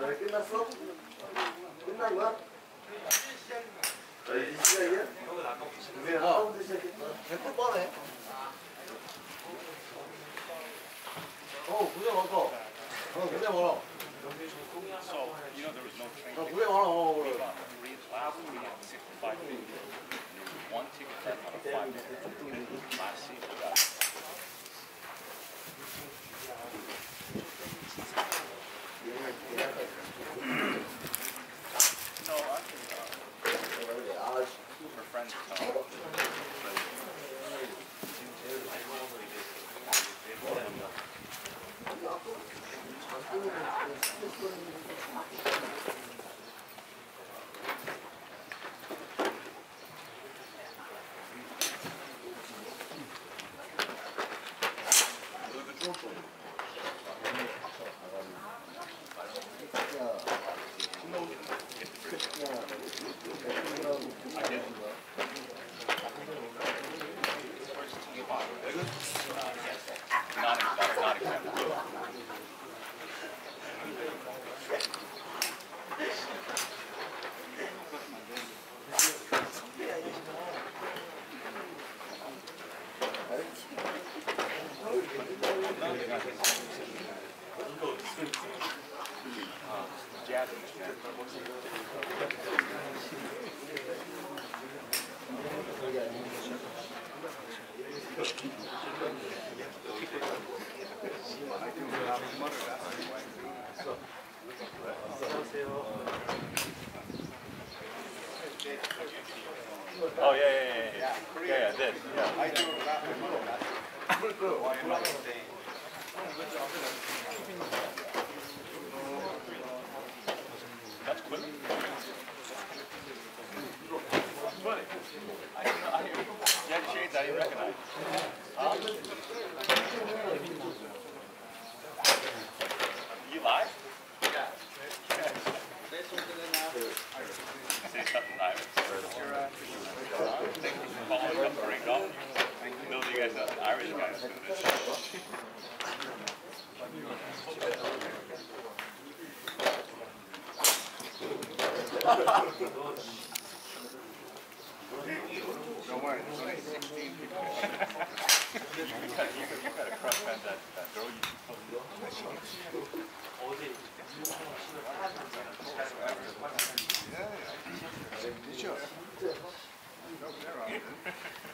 너희 끝났어? 끝난 거야? 너 이제 시작이야? 우리 아까부터 시작했다. 개꿀 뻔해. 어, 군대 멀어. 어, 군대 멀어. So, you know, there was no train. We got three we got there was one ticket left on a five last seat we got No, I can, uh, her friends. 아, 예. Oh, yeah, yeah, yeah, yeah. Yeah, yeah, this, yeah. That's quick. Funny. I didn't know, I, you had shades I didn't recognize. Huh? You live? Yeah. Say something, Ivan. Thank you for following up, Rick. Those of you guys know, the Irish guys do this. Don't worry, there's only 16 people. you you that, that, that girl you